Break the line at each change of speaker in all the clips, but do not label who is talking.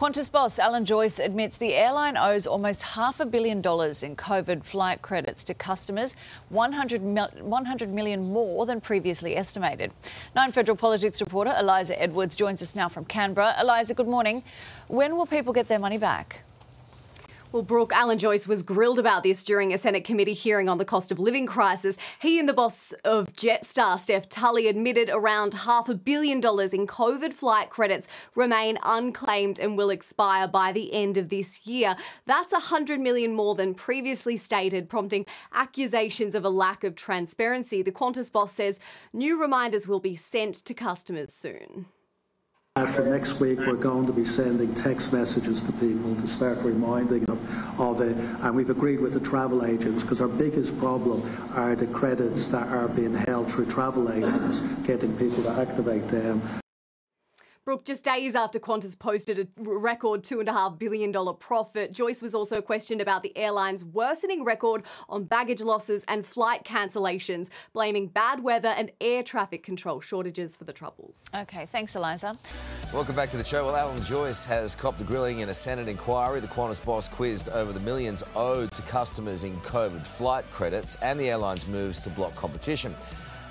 Qantas boss Alan Joyce admits the airline owes almost half a billion dollars in COVID flight credits to customers, 100, mil 100 million more than previously estimated. Nine Federal Politics reporter Eliza Edwards joins us now from Canberra. Eliza, good morning. When will people get their money back?
Well, Brooke, Alan Joyce was grilled about this during a Senate committee hearing on the cost of living crisis. He and the boss of Jetstar, Steph Tully, admitted around half a billion dollars in COVID flight credits remain unclaimed and will expire by the end of this year. That's 100 million more than previously stated, prompting accusations of a lack of transparency. The Qantas boss says new reminders will be sent to customers soon.
For next week, we're going to be sending text messages to people to start reminding them of it. And we've agreed with the travel agents because our biggest problem are the credits that are being held through travel agents, getting people to activate them.
Brooke, just days after Qantas posted a record $2.5 billion profit, Joyce was also questioned about the airline's worsening record on baggage losses and flight cancellations, blaming bad weather and air traffic control shortages for the troubles.
Okay, thanks, Eliza.
Welcome back to the show. Well, Alan Joyce has copped a grilling in a Senate inquiry. The Qantas boss quizzed over the millions owed to customers in COVID flight credits and the airline's moves to block competition.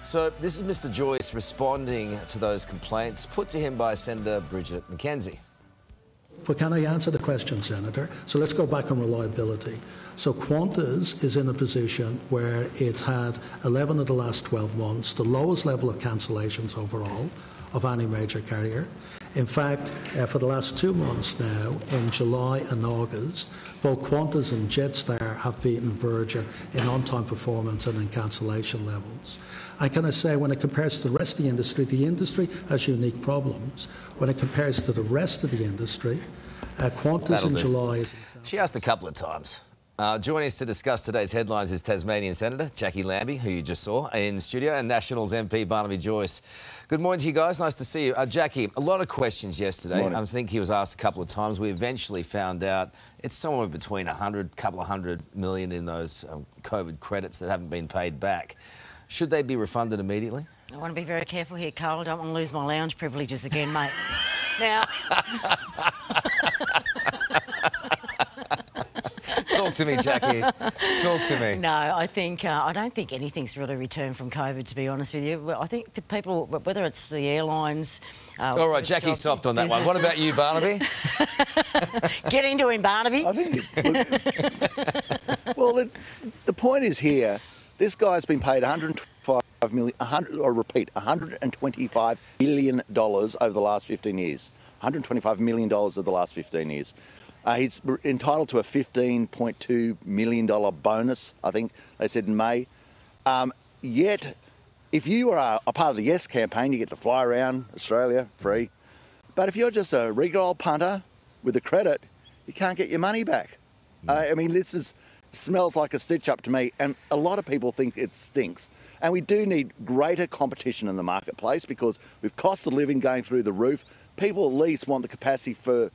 So this is Mr Joyce responding to those complaints put to him by Senator Bridget McKenzie.
But can I answer the question, Senator? So let's go back on reliability. So Qantas is in a position where it's had 11 of the last 12 months, the lowest level of cancellations overall of any major carrier. In fact, uh, for the last two months now, in July and August, both Qantas and Jetstar have beaten Virgin in on time performance and in cancellation levels. And can I say, when it compares to the rest of the industry, the industry has unique problems. When it compares to the rest of the industry, uh, Qantas
That'll
in
do.
July. Is
She asked a couple of times. Uh, joining us to discuss today's headlines is Tasmanian Senator Jacqui Lambie, who you just saw in studio, and Nationals MP Barnaby Joyce. Good morning to you guys. Nice to see you. Uh, Jackie, a lot of questions yesterday. I think he was asked a couple of times. We eventually found out it's somewhere between a hundred, couple of hundred million in those um, COVID credits that haven't been paid back. Should they be refunded immediately?
I want to be very careful here, Carl. I don't want to lose my lounge privileges again, mate. now,
to me, Jacqui. Talk to me.
no, I think uh, I don't think anything's really returned from COVID. To be honest with you, I think the people, whether it's the airlines. Uh,
All right,
whether
Jacqui's
jobs,
soft on that one. What about you, Barnaby?
Get into him, Barnaby.
I think. It, well, it, the point is here. This guy's been paid 125 million. 100, or repeat, 125 billion dollars over the last 15 years. 125 million dollars over the last 15 years. Uh, he's entitled to a 15.2 million dollar bonus. I think they said in May. Um, yet, if you are a part of the Yes campaign, you get to fly around Australia free. But if you're just a regular old punter with a credit, you can't get your money back. Uh, I mean, this is smells like a stitch up to me, and a lot of people think it stinks. And we do need greater competition in the marketplace because with cost of living going through the roof, people at least want the capacity for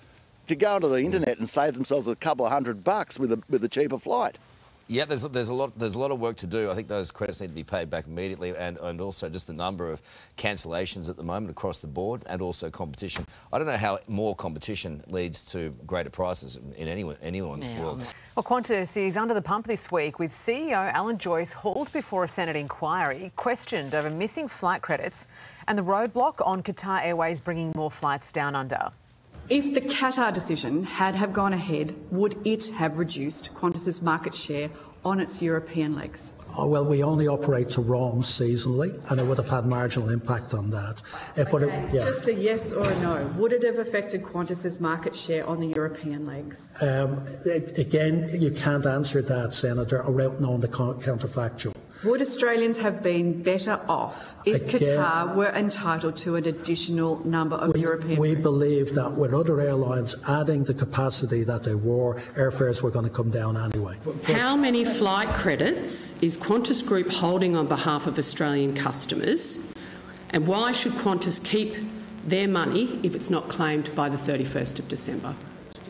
to go onto the internet and save themselves a couple of hundred bucks with a with a cheaper flight.
Yeah, there's, there's a lot there's a lot of work to do. I think those credits need to be paid back immediately, and, and also just the number of cancellations at the moment across the board, and also competition. I don't know how more competition leads to greater prices in anyone anyone's
Yeah,
world.
Well, Qantas is under the pump this week with CEO Alan Joyce hauled before a Senate inquiry, questioned over missing flight credits and the roadblock on Qatar Airways bringing more flights down under.
If the Qatar decision had have gone ahead, would it have reduced Qantas's market share on its European legs?
Oh, well, we only operate to Rome seasonally, and it would have had marginal impact on that. But it, yeah.
Just a yes or a no. Would it have affected Qantas's market share on the European legs?
Um, a- again, you can't answer that, Senator, without knowing the counterfactual.
Would Australians have been better off if
Again-
Qatar were entitled to an additional number of
We,
European
we
routes?
believe that with other airlines adding the capacity that they were, airfares were going to come down anyway.
How many flight credits is Qantas Group holding on behalf of Australian customers? And why should Qantas keep their money if it's not claimed by the 31st of December?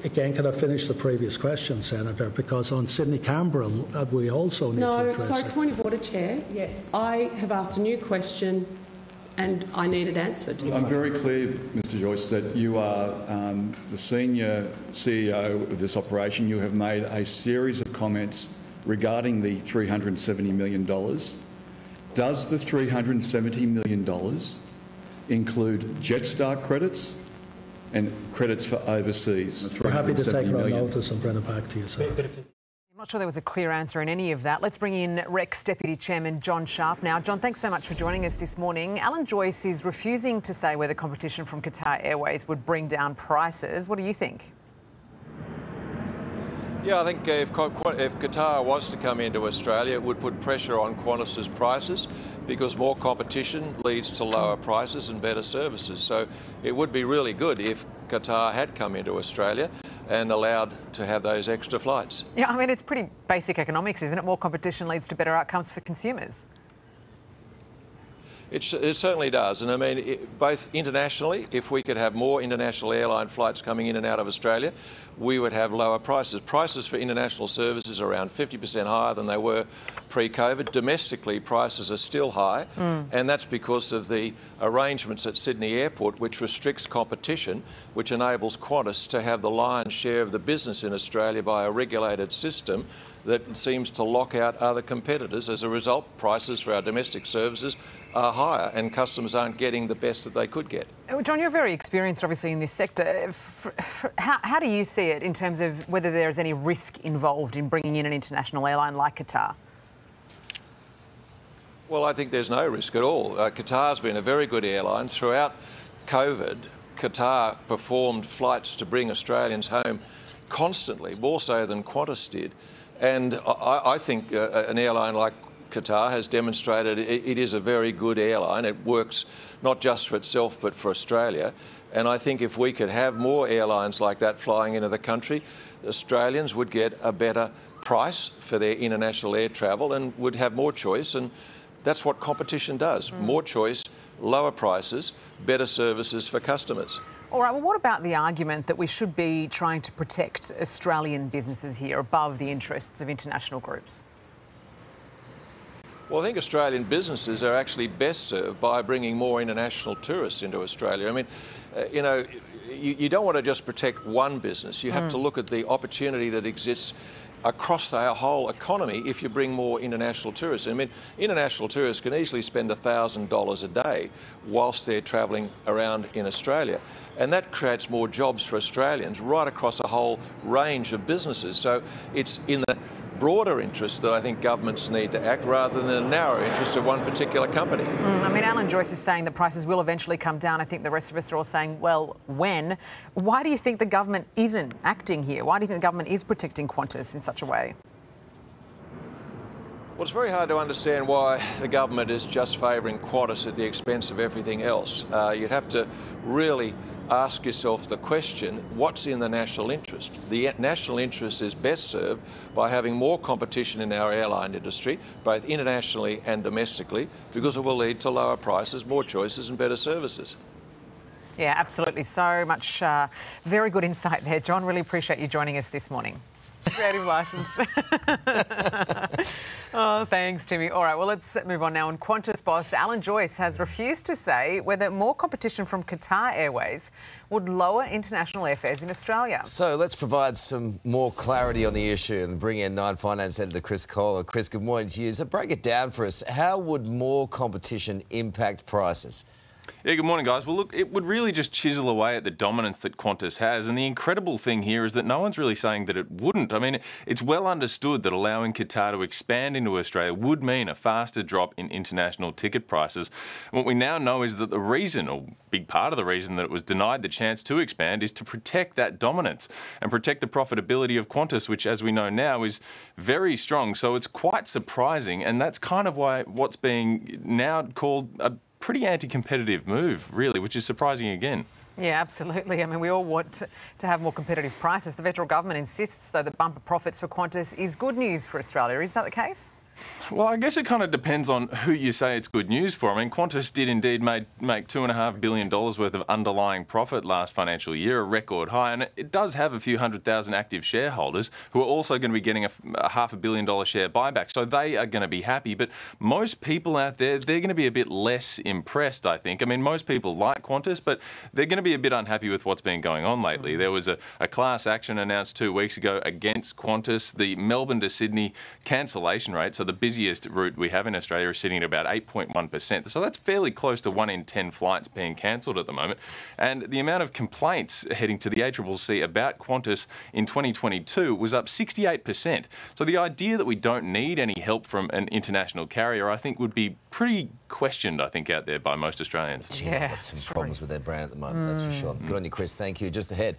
Again, can I finish the previous question, Senator? Because on Sydney Canberra, uh, we also need to
No,
address
sorry,
it.
point of order, Chair.
Yes.
I have asked a new question and I need it answered.
I'm very clear, Mr Joyce, that you are um, the senior CEO of this operation. You have made a series of comments regarding the $370 million. Does the $370 million include Jetstar credits and credits for overseas?
We're happy to take it on
million?
notice and bring it back to you, sir.
I'm not sure there was a clear answer in any of that. Let's bring in Rex Deputy Chairman John Sharp now. John, thanks so much for joining us this morning. Alan Joyce is refusing to say whether competition from Qatar Airways would bring down prices. What do you think?
Yeah, I think if, if Qatar was to come into Australia, it would put pressure on Qantas's prices because more competition leads to lower prices and better services. So it would be really good if Qatar had come into Australia and allowed to have those extra flights.
Yeah, I mean, it's pretty basic economics, isn't it? More competition leads to better outcomes for consumers.
It, it, certainly does. And I mean, it, both internationally, if we could have more international airline flights coming in and out of Australia, we would have lower prices. Prices for international services are around 50% higher than they were pre-COVID. Domestically, prices are still high, mm. and that's because of the arrangements at Sydney Airport, which restricts competition, which enables Qantas to have the lion's share of the business in Australia by a regulated system that seems to lock out other competitors. As a result, prices for our domestic services are higher and customers aren't getting the best that they could get.
Oh, John, you're very experienced, obviously, in this sector. How, how do you see it in terms of whether there is any risk involved in bringing in an international airline like Qatar?
Well, I think there's no risk at all. Uh, Qatar's been a very good airline. Throughout COVID, Qatar performed flights to bring Australians home constantly, more so than Qantas did. And I, I think uh, an airline like Qatar has demonstrated it, it is a very good airline. It works not just for itself but for Australia. And I think if we could have more airlines like that flying into the country, Australians would get a better price for their international air travel and would have more choice. And that's what competition does mm. more choice, lower prices, better services for customers.
All right, well, what about the argument that we should be trying to protect Australian businesses here above the interests of international groups?
Well, I think Australian businesses are actually best served by bringing more international tourists into Australia. I mean, uh, you know, you, you, don't want to just protect one business. You have mm. to look at the opportunity that exists across our whole economy if you bring more international tourists. I mean, international tourists can easily spend $1,000 a day whilst they're travelling around in Australia. And that creates more jobs for Australians right across a whole range of businesses. So it's in the broader interest that I think governments need to act rather than the narrow interest of one particular company.
Mm, I mean, Alan Joyce is saying that prices will eventually come down. I think the rest of us are all saying, well, when? Why do you think the government isn't acting here? Why do you think the government is protecting Qantas in such a way?
Well, it's very hard to understand why the government is just favouring Qantas at the expense of everything else. Uh, you'd have to really ask yourself the question, what's in the national interest? The national interest is best served by having more competition in our airline industry, both internationally and domestically, because it will lead to lower prices, more choices and better services.
Yeah, absolutely. So much uh, very good insight there, John. Really appreciate you joining us this morning. Creative license. oh, thanks, Timmy. All right, well, let's move on now. And Qantas boss Alan Joyce has refused to say whether more competition from Qatar Airways would lower international airfares in Australia.
So let's provide some more clarity on the issue and bring in Nine Finance Editor Chris Kohler. Chris, good morning to you. So break it down for us. How would more competition impact prices?
Yeah, good morning, guys. Well, look, it would really just chisel away at the dominance that Qantas has. And the incredible thing here is that no one's really saying that it wouldn't. I mean, it's well understood that allowing Qatar to expand into Australia would mean a faster drop in international ticket prices. What we now know is that the reason, or big part of the reason that it was denied the chance to expand, is to protect that dominance and protect the profitability of Qantas, which, as we know now, is very strong. So it's quite surprising. And that's kind of why what's being now called a pretty anti-competitive move, really, which is surprising again.
Yeah, absolutely. I mean, we all want to have more competitive prices. The federal government insists, though, that bumper profits for Qantas is good news for Australia. Is that the case?
Well, I guess it kind of depends on who you say it's good news for. I mean, Qantas did indeed made, make $2.5 billion worth of underlying profit last financial year, a record high, and it does have a few hundred thousand active shareholders who are also going to be getting a, a half a billion dollar share buyback. So they are going to be happy. But most people out there, they're going to be a bit less impressed, I think. I mean, most people like Qantas, but they're going to be a bit unhappy with what's been going on lately. Mm-hmm. There was a, a class action announced two weeks ago against Qantas. The Melbourne to Sydney cancellation rate, so the busiest route we have in Australia is sitting at about 8.1%. So that's fairly close to one in 10 flights being cancelled at the moment. And the amount of complaints heading to the ACCC about Qantas in 2022 was up 68%. So the idea that we don't need any help from an international carrier, I think, would be pretty questioned, I think, out there by most Australians.
Yeah, some problems with their brand at the moment, mm. that's for sure. Good on you, Chris. Thank you. Just ahead.